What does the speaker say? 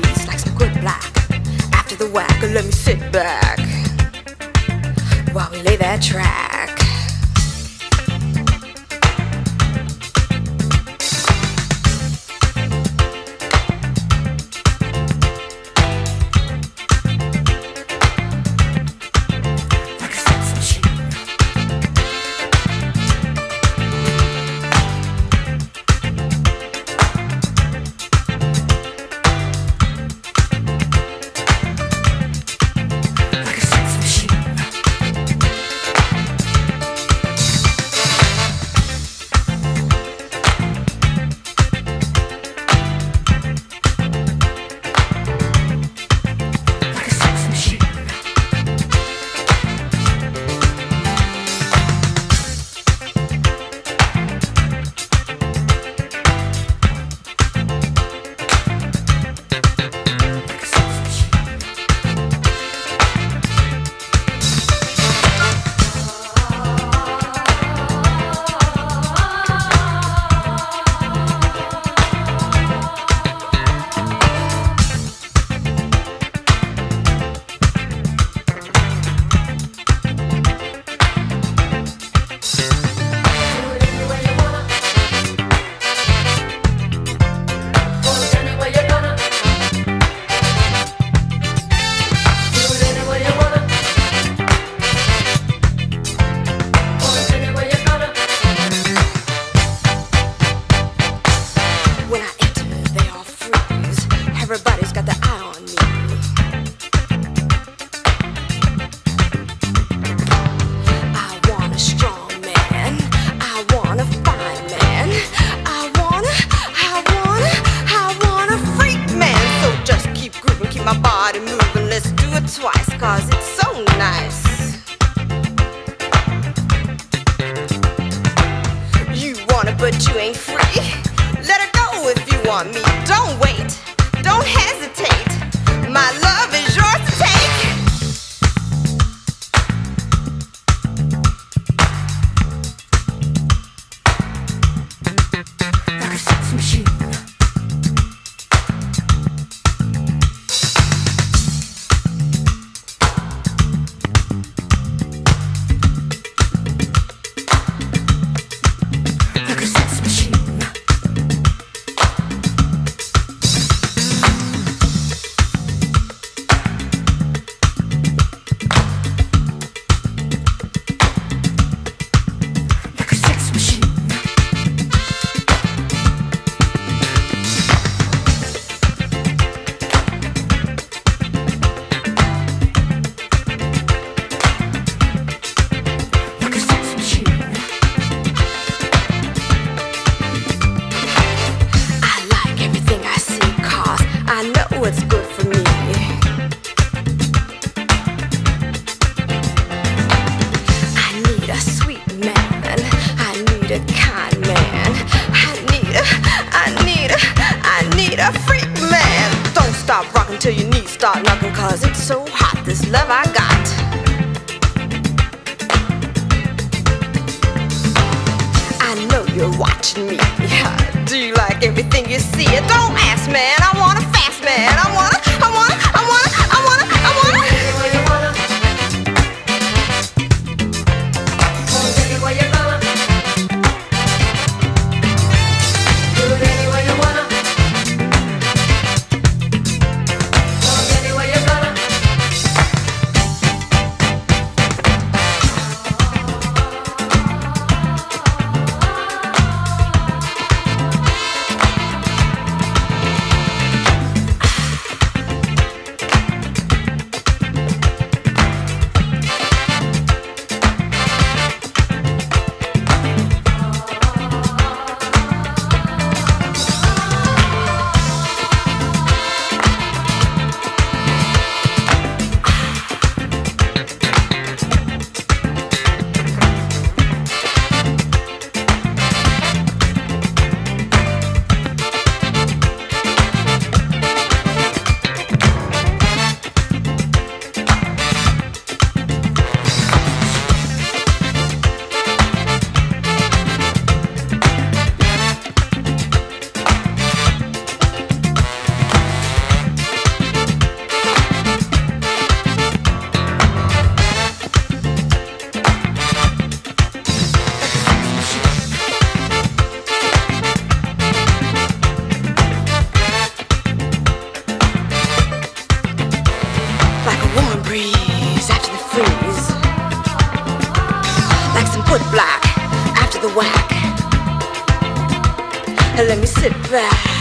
like good black. After the whack, let me sit back while we lay that track. Twice, cause it's so nice. You want it, but you ain't free. Let her go if you want me. Don't wait, don't hesitate. My love is yours to take. I need a freak man. Don't stop rocking till your knees start knocking, cause it's so hot, this love I got. I know you're watching me. Do you like everything you see? Don't ask, man. I want a fast man. I I wanna, I wanna, I Let me sit back